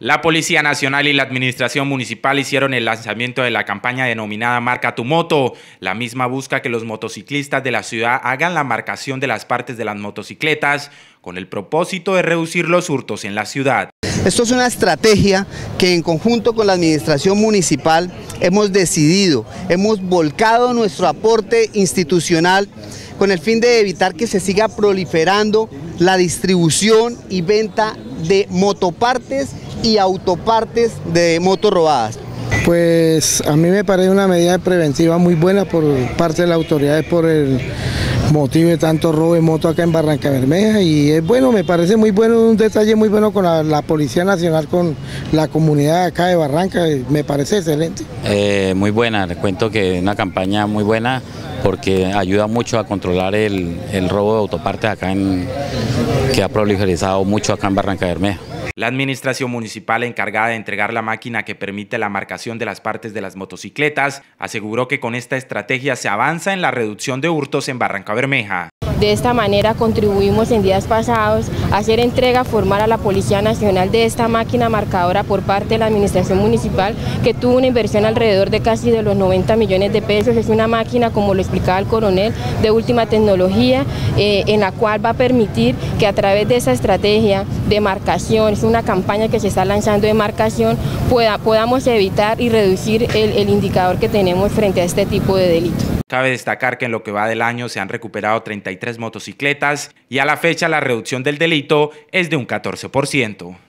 La Policía Nacional y la Administración Municipal hicieron el lanzamiento de la campaña denominada Marca tu Moto. La misma busca que los motociclistas de la ciudad hagan la marcación de las partes de las motocicletas con el propósito de reducir los hurtos en la ciudad. Esto es una estrategia que en conjunto con la Administración Municipal hemos decidido, hemos volcado nuestro aporte institucional con el fin de evitar que se siga proliferando la distribución y venta de motopartes y autopartes de motos robadas. Pues a mí me parece una medida preventiva muy buena por parte de las autoridades por el motivo de tanto robo de moto acá en Barranca Bermeja y es bueno, me parece muy bueno, un detalle muy bueno con la, Policía Nacional, con la comunidad acá de Barranca, me parece excelente. Eh, muy buena, les cuento que es una campaña muy buena porque ayuda mucho a controlar el, el robo de autopartes acá en, que ha proliferado mucho acá en Barranca Bermeja. La administración municipal encargada de entregar la máquina que permite la marcación de las partes de las motocicletas aseguró que con esta estrategia se avanza en la reducción de hurtos en Barranca Bermeja. De esta manera contribuimos en días pasados a hacer entrega formal a la Policía Nacional de esta máquina marcadora por parte de la Administración Municipal que tuvo una inversión alrededor de casi de los 90 millones de pesos. Es una máquina, como lo explicaba el coronel, de última tecnología eh, en la cual va a permitir que a través de esa estrategia de marcación, es una campaña que se está lanzando de marcación, pueda, podamos evitar y reducir el, el indicador que tenemos frente a este tipo de delito. Cabe destacar que en lo que va del año se han recuperado 33 motocicletas y a la fecha la reducción del delito es de un 14%.